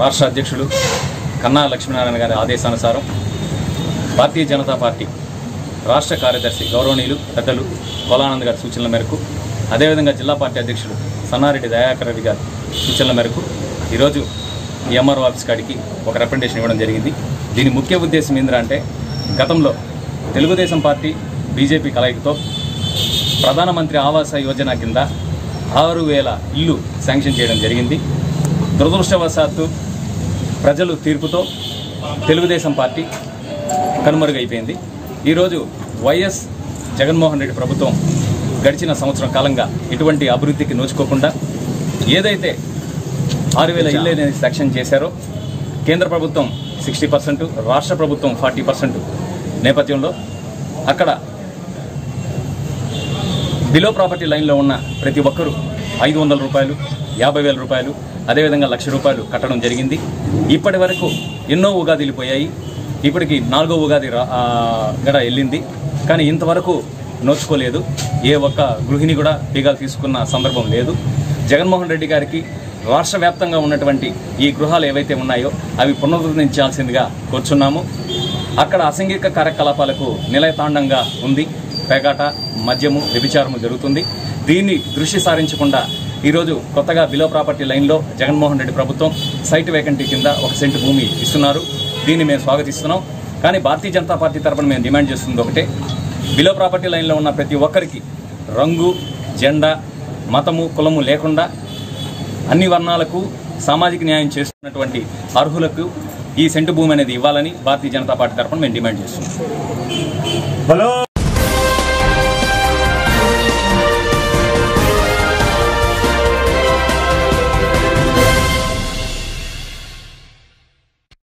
రాష్ట్ర అధ్యక్షులు కన్నా లక్ష్మీనారాయణ గారి ఆదేశానుసారం భారతీయ జనతా పార్టీ రాష్ట్ర కార్యదర్శి గౌరవనీయులు పెద్దలు కోలానంద్ గారి సూచనల మేరకు అదేవిధంగా జిల్లా పార్టీ అధ్యక్షులు సన్నారెడ్డి దయాకర్ రెడ్డి గారి సూచనల మేరకు ఈరోజు ఎంఆర్ఓ ఆఫీస్ కాడికి ఒక రిప్రజెంటేషన్ ఇవ్వడం జరిగింది. దీని ముఖ్య ఉద్దేశం ఏంటంటే గతంలో తెలుగుదేశం పార్టీ బీజేపీ కలయికతో ప్రధానమంత్రి ఆవాస యోజన కింద ఆరు వేల ఇల్లు శాంక్షన్ చేయడం జరిగింది. దురదృష్టవశాత్తు ప్రజలు తీర్పుతో తెలుగుదేశం పార్టీ కనుమరుగైపోయింది. ఈరోజు వైఎస్ జగన్మోహన్ రెడ్డి ప్రభుత్వం గడిచిన సంవత్సరం కాలంగా ఎటువంటి అభివృద్ధికి నోచుకోకుండా ఏదైతే ఆరు వేల ఇల్లు అనేది సెక్షన్ చేశారో కేంద్ర ప్రభుత్వం సిక్స్టీ పర్సెంట్ రాష్ట్ర ప్రభుత్వం ఫార్టీ పర్సెంట్ నేపథ్యంలో అక్కడ బిలో ప్రాపర్టీ లైన్లో ఉన్న ప్రతి ఒక్కరూ ఐదు వందల రూపాయలు యాభై వేల రూపాయలు అదేవిధంగా లక్ష రూపాయలు కట్టడం జరిగింది. ఇప్పటి వరకు ఎన్నో ఉగాదిలు పోయాయి. ఇప్పటికి నాలుగో ఉగాది రా గడ వెళ్ళింది. కానీ ఇంతవరకు నోచుకోలేదు. ఏ ఒక్క గృహిణి కూడా పీగాలు తీసుకున్న సందర్భం లేదు. జగన్మోహన్ రెడ్డి గారికి రాష్ట్ర వ్యాప్తంగా ఉన్నటువంటి ఈ గృహాలు ఏవైతే ఉన్నాయో అవి పునరుద్ధరించాల్సిందిగా కోరుచున్నాము. అక్కడ అసంఘిక కార్యకలాపాలకు నిలయతాండంగా ఉంది. పేకాట మద్యము వ్యభిచారము జరుగుతుంది. దీన్ని దృష్టి సారించకుండా ఈరోజు కొత్తగా బిలో ప్రాపర్టీ లైన్లో జగన్మోహన్ రెడ్డి ప్రభుత్వం సైట్ వేకెంటీ కింద ఒక సెంటు భూమి ఇస్తున్నారు. దీన్ని మేము స్వాగతిస్తున్నాం. కానీ భారతీయ జనతా పార్టీ తరపున మేము డిమాండ్ చేస్తుంది ఒకటే. బిలో ప్రాపర్టీ లైన్లో ఉన్న ప్రతి ఒక్కరికి రంగు జెండా మతము కులము లేకుండా అన్ని వర్ణాలకు సామాజిక న్యాయం చేస్తున్నటువంటి అర్హులకు ఈ సెంటు భూమి అనేది ఇవ్వాలని భారతీయ జనతా పార్టీ తరఫున మేము డిమాండ్ చేస్తున్నాం.